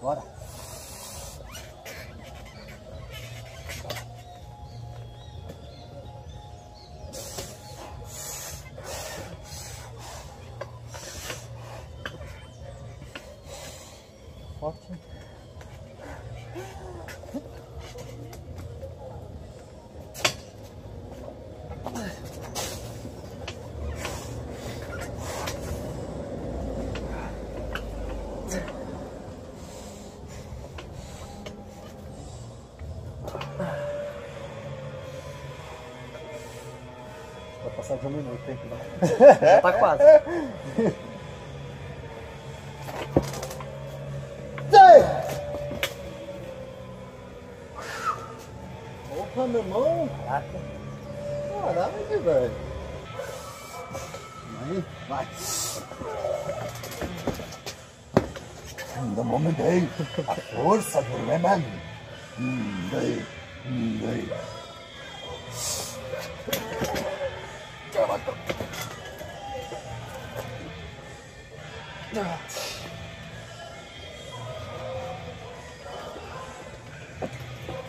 Bora. Forte. Passar de um minuto, hein? Já tá quase. Opa, meu irmão! Caraca. Caralho, velho! Aí, vai! Ainda momentei a força do Leman! Hum, daí, hum, daí. What about them.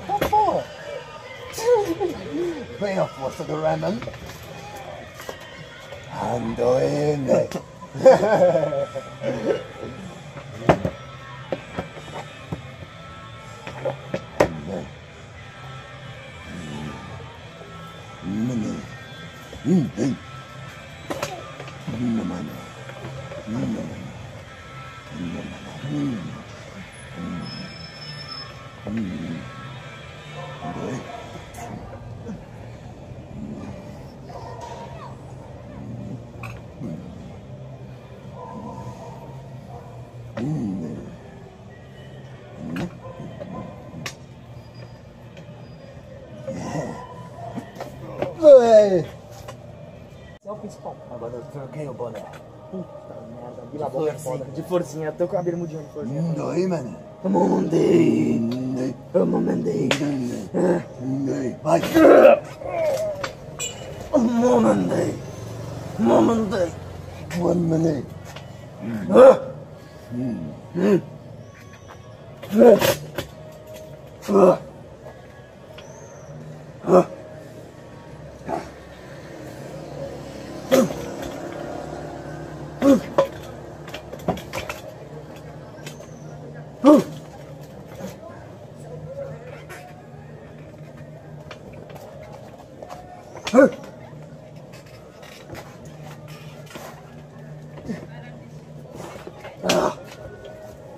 What for? The Remen. I'm doing it. Caraca! Ah, porra! Vem a força do Raman. Ando ele. Esse é o principal. Agora eu troquei o boné. Puta merda. Vila Boa é foda. De forcinha. Até o cabelo mudinho de forcinha. Ndoi, mano. Mandei. Ndoi. Eu mandei. Ndoi. Vai. Mamandei. Mamandei. One minute.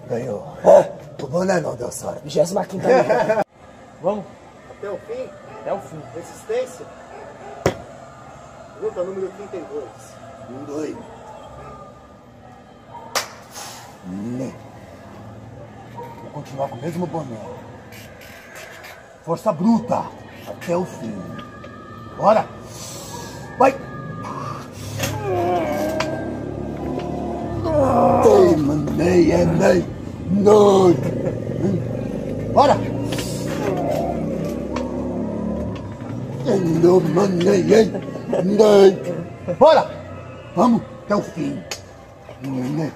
Ganhou. O boné não deu sorte. 25 quinta luta. Vamos? Até o fim, Até o fim. resistência. Luta número 32. Ndoi. Né. Vou continuar com o mesmo boné. Força bruta. Até o fim. Bora. Vai. Mandei, é mãe. Não. Bora. Não mandei, é não. Bora. Vamos até o fim. Minha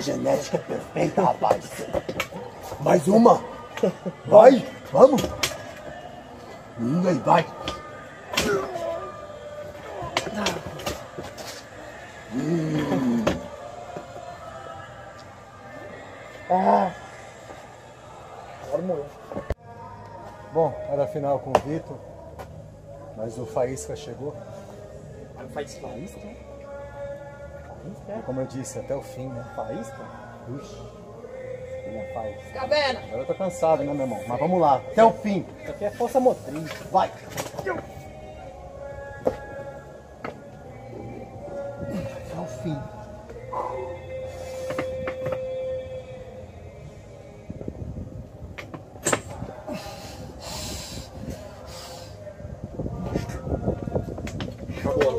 genética perfeita, rapaz. Mais uma. Vai, vamos. Ninguém vai. Ah. Agora morreu. Bom, era a final com o Vitor, mas o Faísca chegou. Faz faísca? E como eu disse, até o fim, né? Faísca? Ixi, ele é faísca. Cabena! Agora eu tô cansado, né, meu irmão? Mas vamos lá, até o fim. Isso aqui é força motriz. Vai.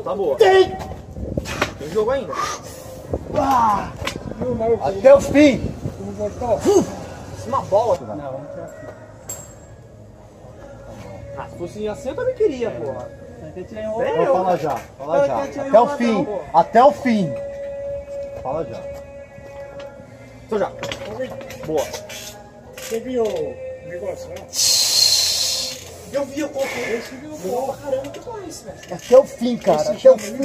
Tá boa, boa. Tem jogo ainda. Ah, até o fim. Isso é uma bola. Não, aqui. Ah, se fosse assim eu também queria, porra. Vou falar já, falar já. Até o fim, até o fim. Fala já. Tô já. Boa. Você viu o negócio lá? Eu vi o coco. Esse viu o Bom pra caramba, que foi isso, velho? Até o fim, cara. Esse Até o fim. um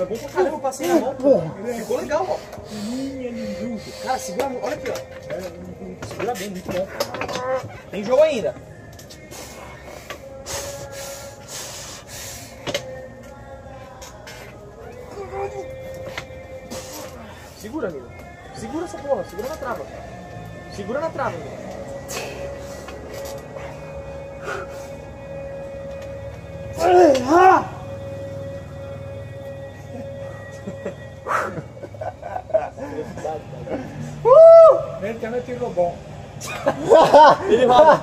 É bom pra caramba, eu passei na mão. Porra. Ficou legal, ó. de junto. Cara, segura, olha aqui, ó. É, Segura bem, muito bom. Tem jogo ainda. Segura, amigo. Segura essa porra, segura na trava. Segura na trava, amigo. 今了这个宝，哈哈哈，